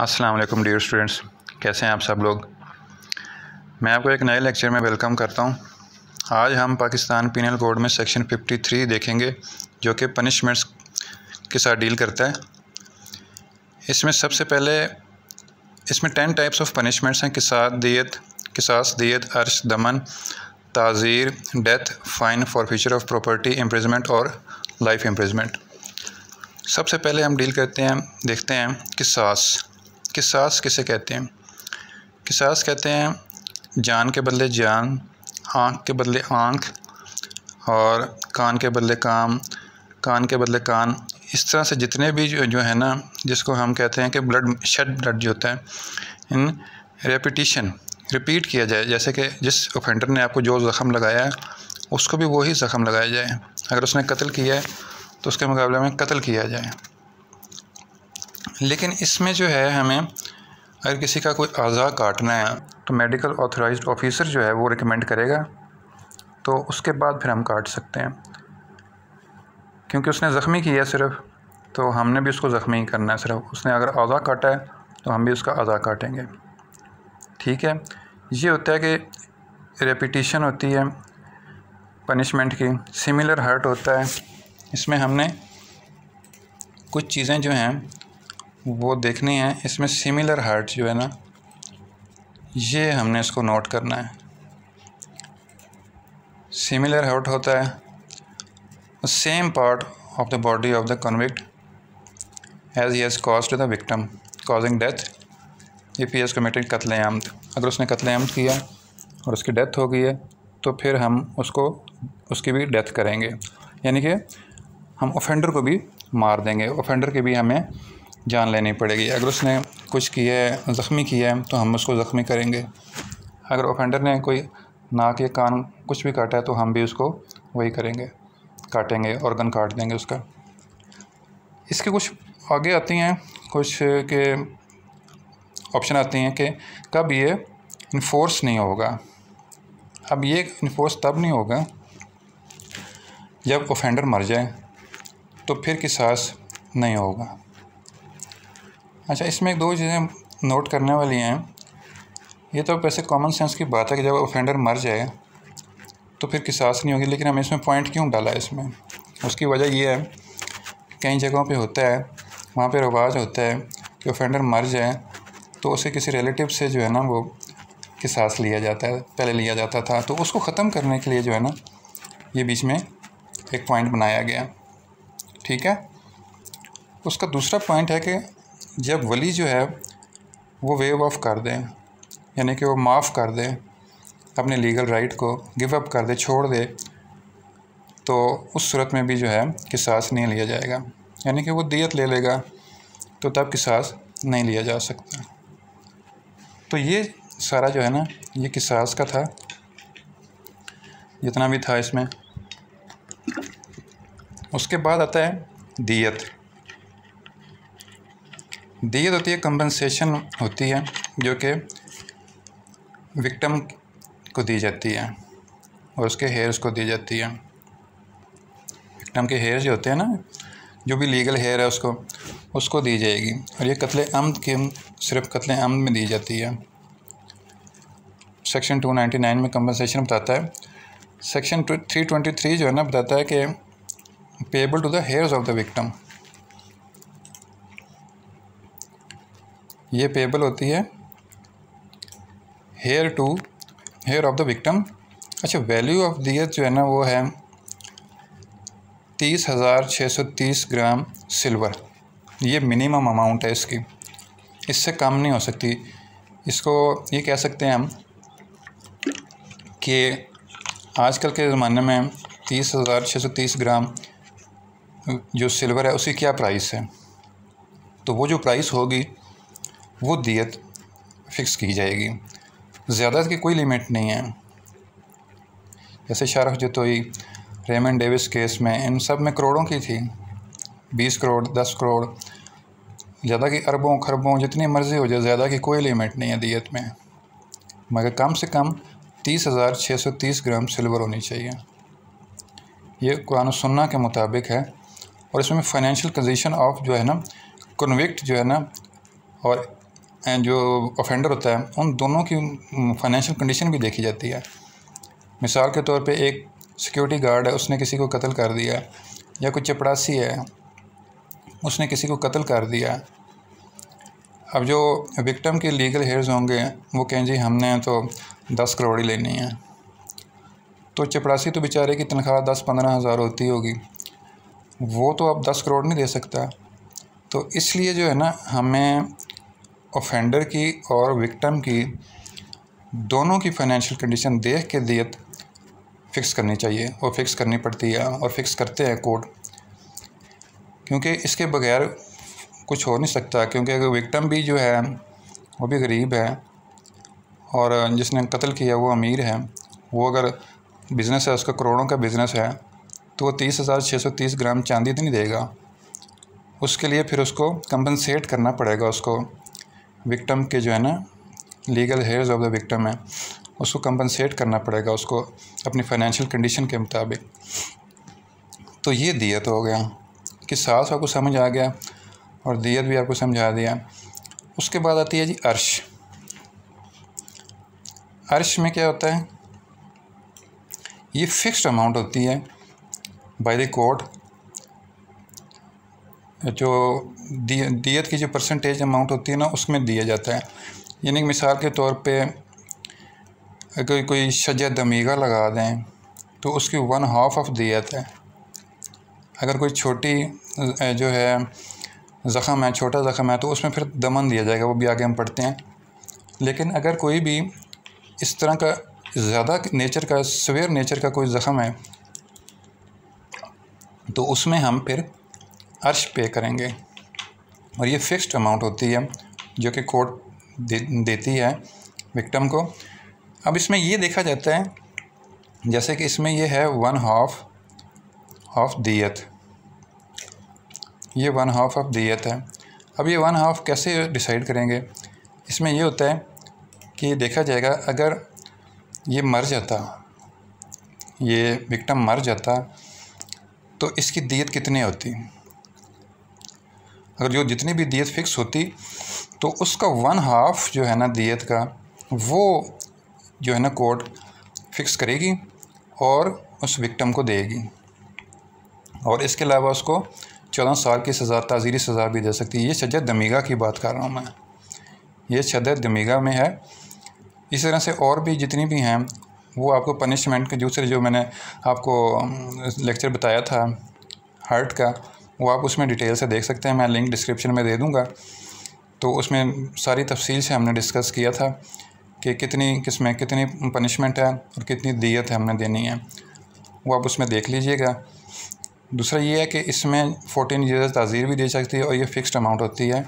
अस्सलाम वालेकुम dear students. कैसे हैं आप सब लोग? मैं आपको एक नए लेक्चर में वेलकम करता हूँ। आज हम पाकिस्तान पिनल कोड में सेक्शन 53 देखेंगे, जो कि पनिशमेंट्स के साथ डील करता है। इसमें सबसे पहले, इसमें टेन टाइप्स ऑफ़ पनिशमेंट्स हैं किसास दियत किसास, दियत, अर्श, दमन, ताज़ीर, death, fine forfeiture of property, imprisonment और लाइफ इम्प्रिजमेंट। सबसे पहले हम डील करते हैं, देखते हैं किसास किसास किसे कहते हैं? किसास कहते हैं, जान के बदले जान, आँख के बदले आँख, और कान के बदले काम कान के बदले कान। इस तरह से जितने भी जो जो है ना, जिसको हम कहते हैं कि ब्लड शेड ब्लड जो होता है, इन रेपिटिशन रिपीट किया जाए। जैसे कि जिस ऑफेंडर ने आपको जो ज़ख़म लगाया है उसको भी वही ज़ख़म लगाया जाए। अगर उसने कत्ल किया है तो उसके मुकाबले में कत्ल किया जाए। लेकिन इसमें जो है हमें अगर किसी का कोई अज़ा काटना है तो मेडिकल ऑथराइज्ड ऑफिसर जो है वो रिकमेंड करेगा तो उसके बाद फिर हम काट सकते हैं। क्योंकि उसने ज़ख्मी किया सिर्फ़ तो हमने भी उसको ज़ख्मी ही करना है सिर्फ़। उसने अगर अज़ा काटा है तो हम भी उसका अज़ा काटेंगे। ठीक है? ये होता है कि रेपिटिशन होती है पनिशमेंट की। सिमिलर हर्ट होता है। इसमें हमने कुछ चीज़ें जो हैं वो देखनी है। इसमें सिमिलर हार्ट जो है ना, ये हमने इसको नोट करना है। सिमिलर हार्ट होता है। Same part of the body of the convict as he has caused to the victim causing death ये पी एस कमिटेड कत्ल आमद अगर उसने कत्ल आमद किया और उसकी डेथ हो गई है तो फिर हम उसको, उसकी भी डेथ करेंगे। यानी कि हम ऑफेंडर को भी मार देंगे। ऑफेंडर की भी हमें जान लेनी पड़ेगी। अगर उसने कुछ किया है, ज़ख्मी किया है तो हम उसको ज़ख्मी करेंगे। अगर ऑफेंडर ने कोई नाक या कान कुछ भी काटा है तो हम भी उसको वही करेंगे। काटेंगे ऑर्गन काट देंगे उसका। इसके कुछ आगे आती हैं, कुछ के ऑप्शन आती हैं कि कब ये इन्फोर्स नहीं होगा। अब ये इन्फोर्स तब नहीं होगा जब ऑफेंडर मर जाए तो फिर किसास नहीं होगा। अच्छा इसमें दो चीज़ें नोट करने वाली हैं। ये तो वैसे कॉमन सेंस की बात है कि जब ऑफेंडर मर जाए तो फिर किसास नहीं होगी, लेकिन हमें इसमें पॉइंट क्यों डाला है इसमें? उसकी वजह यह है कई जगहों पे होता है, वहाँ पे रवाज होता है कि ऑफेंडर मर जाए तो उसे किसी रिलेटिव से जो है ना वो किसास लिया जाता है, पहले लिया जाता था। तो उसको ख़त्म करने के लिए जो है ना, ये बीच में एक पॉइंट बनाया गया। ठीक है? उसका दूसरा पॉइंट है कि जब वली जो है, वो वेव ऑफ़ कर दें, यानी कि वो माफ़ कर दें, अपने लीगल राइट को गिव अप कर दे, छोड़ दे तो उस सूरत में भी जो है, किसास नहीं लिया जाएगा। यानी कि वो दियत ले लेगा तो तब किसास नहीं लिया जा सकता। तो ये सारा जो है ना, ये किसास का था। जितना भी था इसमें। उसके बाद आता है दियत। दियत होती है कंपनसेशन होती है, जो कि विक्टम को दी जाती है और उसके हेयर्स को दी जाती है। विक्टम के हेयर जो होते हैं ना, जो भी लीगल हेयर है उसको उसको दी जाएगी और ये कत्ल अमद के सिर्फ़ कत्ल अमद में दी जाती है। सेक्शन 299 में कंपनसेशन बताता है। सेक्शन 323 जो है ना, बताता है कि payable to the heirs of the victim ये पेबल होती है heir to heir of the victim अच्छा वैल्यू ऑफ़ दियत जो है ना, वो है तीस हज़ार छः सौ तीस ग्राम सिल्वर। ये मिनिमम अमाउंट है इसकी। इससे कम नहीं हो सकती। इसको ये कह सकते हैं हम कि आजकल के ज़माने में तीस हज़ार छः सौ तीस ग्राम जो सिल्वर है उसकी क्या प्राइस है? तो वो जो प्राइस होगी वो दियत फ़िक्स की जाएगी। ज़्यादा की कोई लिमिट नहीं है। जैसे Sharaf Jatoi Raymond Davis case में इन सब में करोड़ों की थी। बीस करोड़, दस करोड़, ज़्यादा की अरबों, खरबों, जितनी मर्ज़ी हो जाए, ज़्यादा की कोई लिमिट नहीं है दियत में। मगर कम से कम तीस हज़ार छः सौ तीस ग्राम सिल्वर होनी चाहिए। ये कुरान सुन्ना के मुताबिक है और इसमें फाइनेंशियल कंडीशन ऑफ़ जो है ना कन्विक्ट जो है ना, और जो ऑफेंडर होता है, उन दोनों की फाइनेंशियल कंडीशन भी देखी जाती है। मिसाल के तौर पे एक सिक्योरिटी गार्ड है, उसने किसी को कत्ल कर दिया या कोई चपड़ासी है, उसने किसी को कत्ल कर दिया अब जो विक्टम के लीगल हेयर्स होंगे, वो कहें जी हमने तो दस करोड़ ही लेनी है। तो चपड़ासी तो बेचारे की तनख्वाह दस पंद्रह हज़ार होती होगी। वो तो अब दस करोड़ नहीं दे सकता। तो इसलिए जो है ना, हमें ऑफेंडर की और विक्टम की दोनों की फाइनेंशियल कंडीशन देख के दियत फ़िक्स करनी चाहिए और फिक्स करनी पड़ती है और फिक्स करते हैं कोर्ट क्योंकि इसके बगैर कुछ हो नहीं सकता, क्योंकि अगर विक्टम भी जो है, वो भी गरीब है और जिसने कत्ल किया वो अमीर है, वो अगर बिज़नेस है, उसका करोड़ों का बिज़नेस है तो वो तीस हज़ार छः सौ तीस ग्राम चांदी तो नहीं देगा। उसके लिए फिर उसको कंपनसेट करना पड़ेगा उसको। विक्टम के जो है ना legal heirs of the victim है, उसको कंपनसेट करना पड़ेगा, उसको अपनी फाइनेंशियल कंडीशन के मुताबिक। तो ये दियत हो गया कि सास आपको समझ आ गया और दियत भी आपको समझा दिया। उसके बाद आती है जी अर्श। अर्श में क्या होता है? ये फिक्स्ड अमाउंट होती है बाय द कोर्ट जो दियत की जो परसेंटेज अमाउंट होती है ना, उसमें दिया जाता है। यानी मिसाल के तौर पे अगर कोई शजर दमीगा लगा दें तो उसकी वन हाफ़ ऑफ़ दियत है। अगर कोई छोटी जो है, ज़ख़म है, छोटा ज़ख़म है तो उसमें फिर दमन दिया जाएगा, वो भी आगे हम पढ़ते हैं। लेकिन अगर कोई भी इस तरह का ज़्यादा नेचर का सवेयर नेचर का कोई ज़ख़म है तो उसमें हम फिर अर्श पे करेंगे। और ये फ़िक्स्ड अमाउंट होती है जो कि कोर्ट दे, देती है विक्टम को। अब इसमें ये देखा जाता है जैसे कि इसमें ये है वन हाफ़ ऑफ़ दियत ये वन हाफ़ ऑफ़ दियत है। अब ये वन हाफ़ कैसे डिसाइड करेंगे? इसमें ये होता है कि देखा जाएगा अगर ये मर जाता ये विक्टम मर जाता तो इसकी दियत कितनी होती? अगर जो जितनी भी दियत फिक्स होती तो उसका वन हाफ़ जो है ना दियत का, वो जो है ना कोर्ट फिक्स करेगी और उस विक्टम को देगी। और इसके अलावा उसको चौदह साल की सज़ा, ताज़ीरी सज़ा भी दे सकती है। ये शजत दमीगा की बात कर रहा हूँ मैं। ये शदत दमीगा में है। इस तरह से और भी जितनी भी हैं, वो आपको पनिशमेंट के दूसरे जो मैंने आपको लेक्चर बताया था हर्ट का वो आप उसमें डिटेल से देख सकते हैं, मैं लिंक डिस्क्रिप्शन में दे दूँगा। तो उसमें सारी तफसील से हमने डिस्कस किया था कि कितनी किस्में कितनी पनिशमेंट है और कितनी दियत है हमने देनी है। वो आप उसमें देख लीजिएगा। दूसरा ये है कि इसमें फ़ोटीन ईयर्स ताज़ीर भी दे सकती है और ये फ़िक्स्ड अमाउंट होती है,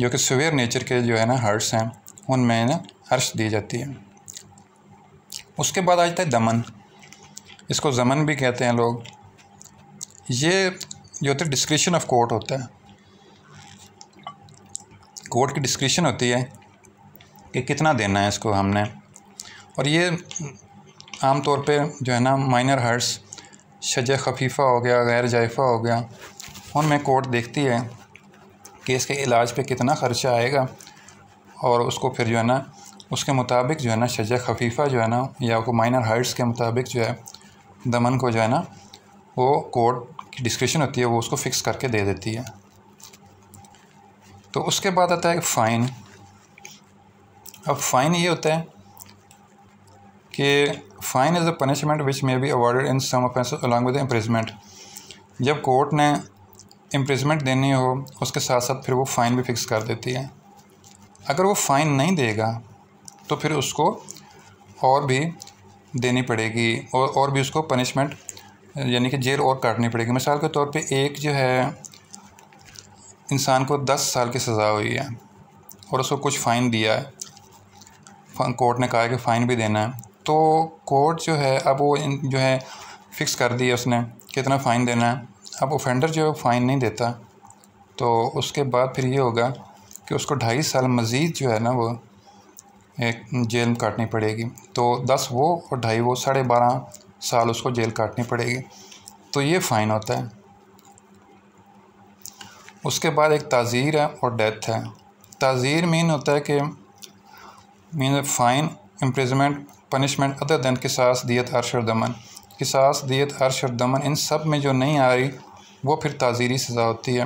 जो कि सवेयर नेचर के जो है ना हर्ट्स हैं, उनमें ना हर्ष दी जाती है। उसके बाद आ जाता है दमन। इसको जमन भी कहते हैं लोग। ये जो होता है डिस्क्रिप्शन ऑफ़ कोर्ट होता है। कोर्ट की डिस्क्रिप्शन होती है कि कितना देना है इसको हमने। और ये आम तौर पे जो है ना माइनर हर्ट्स शज खफीफ़ा हो गया, गैर जायफ़ा हो गया, उनमें कोर्ट देखती है कि इसके इलाज पे कितना ख़र्चा आएगा और उसको फिर जो है ना, उसके मुताबिक जो है ना, शज खफीफ़ा जो है ना, या को माइनर हर्ट्स के मुताबिक जो है, दमन को जो है ना, वो कोर्ट डिस्क्रिप्शन होती है, वो उसको फ़िक्स करके दे देती है। तो उसके बाद आता है फ़ाइन अब फ़ाइन ये होता है कि fine is a punishment which may be awarded in some offence along with imprisonment जब कोर्ट ने इम्प्रिजमेंट देनी हो, उसके साथ साथ फिर वो फ़ाइन भी फिक्स कर देती है। अगर वो फ़ाइन नहीं देगा तो फिर उसको और भी देनी पड़ेगी और और भी उसको पनिशमेंट यानी कि जेल और काटनी पड़ेगी। मिसाल के तौर पे एक जो है, इंसान को दस साल की सज़ा हुई है और उसको कुछ फ़ाइन दिया है। कोर्ट ने कहा है कि फ़ाइन भी देना है। तो कोर्ट जो है, अब वो जो है फ़िक्स कर दिया उसने कितना फ़ाइन देना है। अब ऑफेंडर जो है फ़ाइन नहीं देता। तो उसके बाद फिर ये होगा कि उसको ढाई साल मज़ीद जो है ना वो एक जेल काटनी पड़ेगी। तो दस वो और ढाई वो, साढ़े बारह साल उसको जेल काटनी पड़ेगी। तो ये फ़ाइन होता है। उसके बाद एक ताज़ीर है और डेथ है। ताज़ीर मीन होता है कि mean fine imprisonment punishment other than किसास दियत अर्श और दमन। किसास दियत अर्श और दमन, इन सब में जो नहीं आ रही, वो फिर ताज़ीरी सज़ा होती है।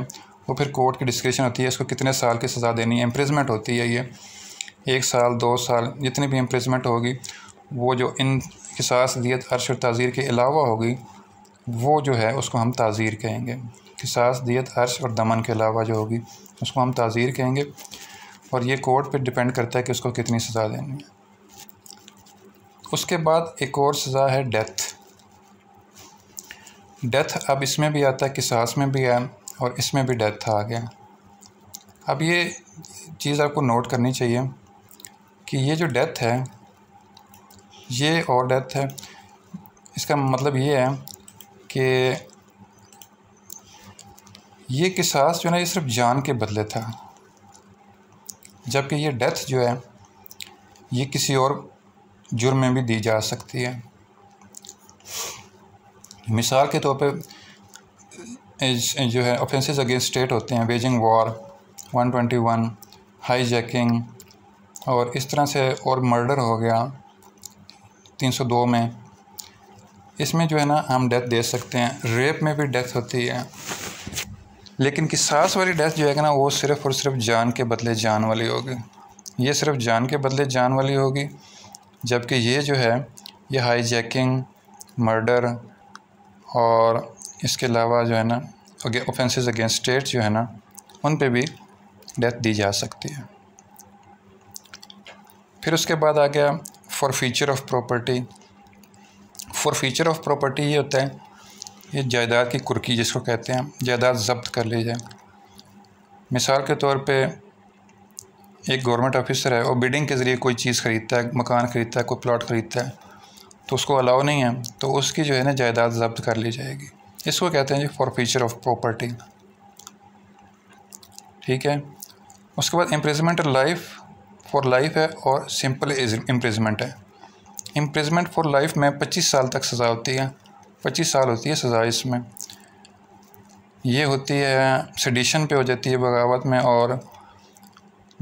वो फिर कोर्ट की डिस्क्रिप्शन होती है, इसको कितने साल की सज़ा देनी है। इम्प्रिजमेंट होती है ये। एक साल, दो साल, जितनी भी इम्प्रिजमेंट होगी, वो जो इन किसास दियत अर्श और ताज़ीर के अलावा होगी, वो जो है उसको हम ताज़ीर कहेंगे। किसास दियत अर्श और दमन के अलावा जो होगी, उसको हम ताज़ीर कहेंगे। और ये कोर्ट पे डिपेंड करता है कि उसको कितनी सज़ा देनी है। उसके बाद एक और सज़ा है डेथ। डेथ अब इसमें भी आता है किसास में भी है और इसमें भी डेथ आ गया। अब ये चीज़ आपको नोट करनी चाहिए कि ये जो डेथ है ये और डेथ है। इसका मतलब ये है कि ये किसास जो है ना, ये सिर्फ़ जान के बदले था। जबकि ये डेथ जो है, ये किसी और जुर्म में भी दी जा सकती है। मिसाल के तौर पे जो है ऑफेंसेस अगेंस्ट स्टेट होते हैं वेजिंग वॉर 121 हाई जैकिंग और इस तरह से और मर्डर हो गया। 302 में। इसमें जो है ना, हम डेथ दे सकते हैं। रेप में भी डेथ होती है। लेकिन कि सांस वाली डेथ जो है ना, वो सिर्फ़ और सिर्फ़ जान के बदले जान वाली होगी। ये सिर्फ़ जान के बदले जान वाली होगी। जबकि ये जो है, ये हाई जैकिंग मर्डर और इसके अलावा जो है ना ऑफेंसेस अगेंस्ट स्टेट जो है ना, उन पे भी डेथ दी जा सकती है। फिर उसके बाद आ गया forfeiture of property forfeiture of property ये होता है, ये जायदाद की कुर्की जिसको कहते हैं, जायदाद जब्त कर ली जाए। मिसाल के तौर पे एक गवर्नमेंट ऑफिसर है और बिडिंग के ज़रिए कोई चीज़ ख़रीदता है, मकान ख़रीदता है, कोई प्लाट ख़रीदता है तो उसको अलाउ नहीं है तो उसकी जो है ना जायदाद जब्त कर ली जाएगी। इसको कहते हैं जी फॉर फीचर ऑफ़ प्रॉपर्टी ठीक है? उसके बाद इम्प्रिजमेंट लाइफ फॉर लाइफ है और सिंपल इम्प्रिजमेंट है। इम्प्रिजमेंट फॉर लाइफ में पच्चीस साल तक सज़ा होती है। पच्चीस साल होती है सज़ा इसमें। ये होती है सडिशन पे हो जाती है बगावत में और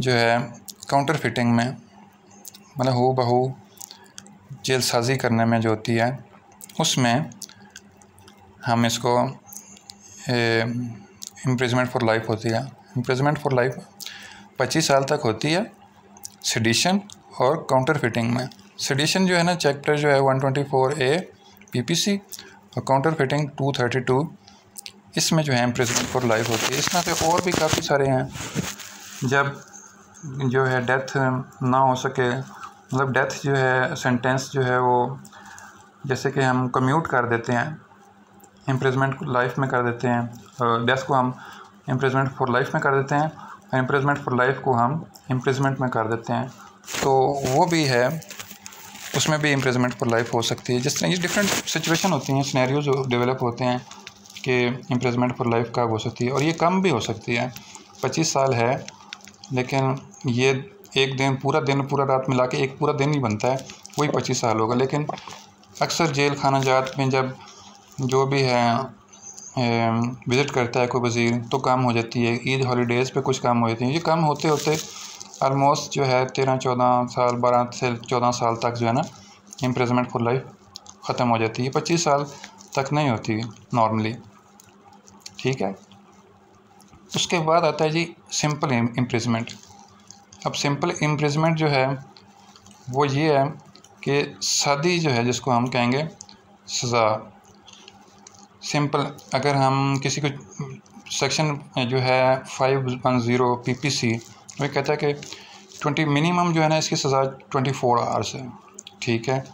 जो है काउंटर फिटिंग में। मतलब हो बहू जेल साजी करने में जो होती है, उसमें हम इसको इम्प्रिजमेंट फॉर लाइफ होती है। इम्प्रिजमेंट फॉर लाइफ पच्चीस साल तक होती है सडिशन और काउंटर फिटिंग में। सडिशन जो है ना चैप्टर जो है one twenty four A P P C और counterfeiting two thirty two इसमें जो है इम्प्रिजमेंट फॉर लाइफ होती है। इसमें से और भी काफ़ी सारे हैं। जब जो है डेथ ना हो सके मतलब डेथ जो है सेंटेंस जो है वो, जैसे कि हम कम्यूट कर देते हैं इम्प्रिजमेंट को लाइफ में कर देते हैं डेथ को हम इम्प्रिजमेंट फॉर लाइफ में कर देते हैं इम्प्रिजमेंट फॉर लाइफ को हम इम्प्रिजमेंट में कर देते हैं। तो वो भी है, उसमें भी इम्प्रिजमेंट फॉर लाइफ हो सकती है। जिस तरह, ये डिफरेंट सिचुएशन होती हैं स्नैरियो जो डेवलप होते हैं कि इम्प्रिजमेंट फॉर लाइफ कब हो सकती है, और ये कम भी हो सकती है। पच्चीस साल है, लेकिन ये एक दिन, पूरा दिन, पूरा रात मिला के एक पूरा दिन ही बनता है, वही पच्चीस साल होगा। लेकिन अक्सर जेल खाना जात में जब जो भी है विज़िट करता है कोई वज़ीर तो कम हो जाती है। ईद हॉलीडेज़ पे कुछ कम हो जाती है। ये कम होते होते आलमोस्ट जो है तेरह, चौदह साल, बारह से चौदह साल तक जो है ना इम्प्रेजमेंट फॉर लाइफ ख़त्म हो जाती है। पच्चीस साल तक नहीं होती नॉर्मली ठीक है? उसके बाद आता है जी सिंपल इम्प्रिजमेंट अब सिंपल इम्प्रिजमेंट जो है, वो ये है कि शादी जो है, जिसको हम कहेंगे सज़ा। सिंपल अगर हम किसी को सेक्शन जो है five one zero P P C वो कहता है कि ट्वेंटी मिनिमम जो है ना इसकी सज़ा ट्वेंटी फोर आवर्स है, ठीक है?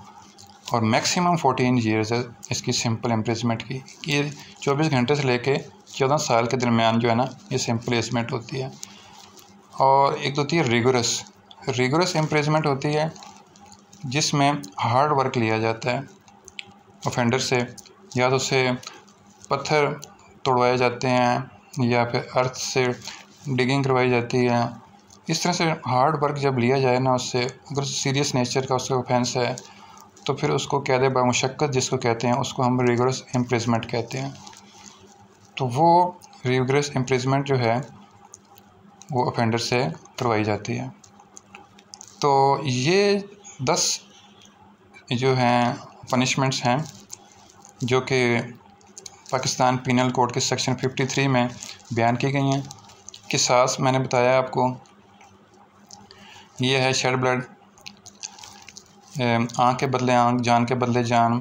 और मैक्सिमम फोर्टीन ईयर्स है इसकी सिंपल इम्प्रिजमेंट की। ये चौबीस घंटे से लेके चौदह साल के दरमियान जो है ना ये इम्प्रिजमेंट होती है। और एक तो होती है रिगोरस रिगोरस इम्प्रिजमेंट होती है जिसमें हार्ड वर्क लिया जाता है ऑफेंडर से, या तो उसे पत्थर तोड़वाए जाते हैं, या फिर अर्थ से डिगिंग करवाई जाती है इस तरह से हार्ड वर्क जब लिया जाए ना उससे, अगर सीरियस नेचर का उसका ऑफेंस है तो फिर उसको कह कैद बामुशक्क़त जिसको कहते हैं, उसको हम रिगरस इम्प्रिजमेंट कहते हैं। तो वो रिगरस इम्प्रिजमेंट जो है, वो ऑफेंडर से करवाई जाती है। तो ये दस जो हैं पनिशमेंट्स हैं, जो कि पाकिस्तान पीनल कोड के सेक्शन 53 में बयान की गई हैं, कि सास, मैंने बताया आपको ये है शेड ब्लड। आँख के बदले आँख, जान के बदले जान।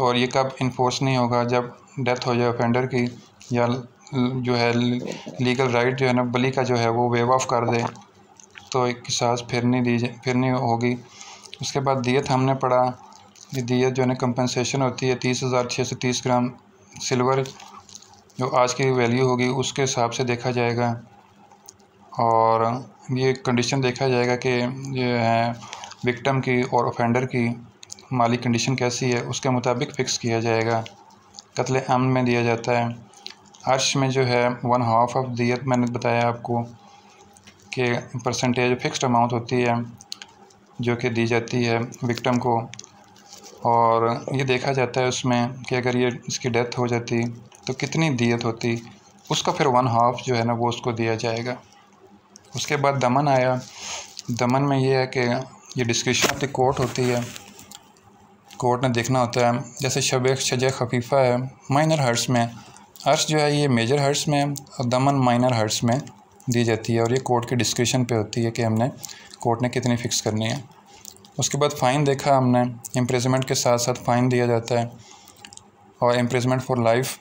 और ये कब इन्फोर्स नहीं होगा जब डेथ हो जाए ऑफेंडर की, या जो है लीगल राइट जो है ना, बली का जो है वो वेव ऑफ़ कर दे। तो एक किसास फिर नहीं दी फिर नहीं होगी। उसके बाद दियत हमने पढ़ा ये दियत जो है ना कंपनसेशन होती है तीस हज़ार छः सौ तीस ग्राम सिल्वर, जो आज की वैल्यू होगी, उसके हिसाब से देखा जाएगा। और ये कंडीशन देखा जाएगा कि जो है विक्टम की और ऑफेंडर की माली कंडीशन कैसी है, उसके मुताबिक फ़िक्स किया जाएगा। कत्ल अम में दिया जाता है। अर्श में जो है वन हाफ़ ऑफ़ दियत मैंने बताया आपको कि परसेंटेज फ़िक्स्ड अमाउंट होती है, जो कि दी जाती है विक्टम को। और ये देखा जाता है उसमें कि अगर ये इसकी डेथ हो जाती तो कितनी दियत होती, उसका फिर वन हाफ़ जो है ना, वो उसको दिया जाएगा। उसके बाद दमन आया। दमन में ये है कि ये डिस्क्रिप्शन ऑफ़ द कोर्ट होती है। कोर्ट ने देखना होता है। जैसे शब शज खफीफ़ा है माइनर हर्ट्स में। अर्श जो है ये मेजर हर्ट्स में और दमन माइनर हर्ट्स में दी जाती है और ये कोर्ट के डिस्क्रिप्शन पे होती है कि हमने कोर्ट ने कितनी फ़िक्स करनी है। उसके बाद फ़ाइन देखा हमने। इम्प्रेजमेंट के साथ साथ फ़ाइन दिया जाता है। और इम्प्रेजमेंट फॉर लाइफ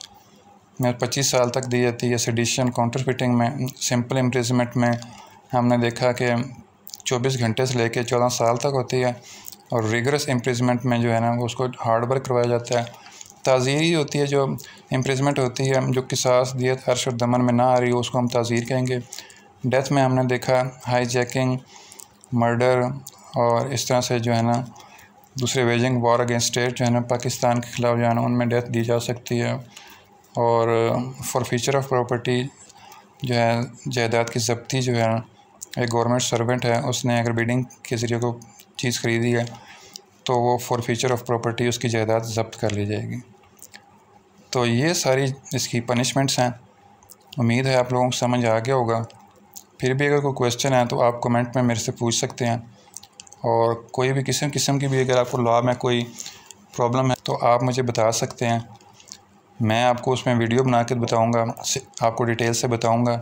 पच्चीस साल तक दी जाती है सडिशन काउंटर फिटिंग में। सिंपल इम्प्रेजमेंट में हमने देखा कि चौबीस घंटे से लेकर चौदह साल तक होती है और रिगरस इम्प्रेजमेंट में जो है ना, उसको हार्ड वर्क करवाया जाता है। ताज़ीरी होती है जो इम्प्रेजमेंट होती है, जो किसास दियत अर्श और दमन में ना आ रही हो, उसको हम ताज़ीर कहेंगे। डेथ में हमने देखा हाई जैकिंग मर्डर और इस तरह से जो है ना, दूसरे वेजिंग वॉर अगेंस्ट स्टेट जो है ना, पाकिस्तान के ख़िलाफ़ जो है ना, उनमें डेथ दी जा सकती है। और फॉर फीचर ऑफ़ प्रॉपर्टी जो है, जायदाद की जब्ती जो है, एक गवर्नमेंट सर्वेंट है, उसने अगर बिडिंग के ज़रिए को चीज़ ख़रीदी है तो वो फॉर फीचर ऑफ़ प्रॉपर्टी उसकी जायदाद जब्त कर ली जाएगी। तो ये सारी इसकी पनिशमेंट्स हैं। उम्मीद है आप लोगों को समझ आ गया होगा। फिर भी अगर कोई क्वेश्चन है तो आप कमेंट में मेरे से पूछ सकते हैं। और कोई भी किसी किस्म की भी अगर आपको लॉ में कोई प्रॉब्लम है तो आप मुझे बता सकते हैं। मैं आपको उसमें वीडियो बना कर बताऊँगा आपको डिटेल से बताऊँगा।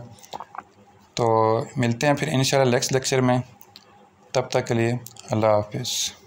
तो मिलते हैं फिर इन नेक्स्ट लेक्चर में। तब तक के लिए अल्लाह हाफिज़।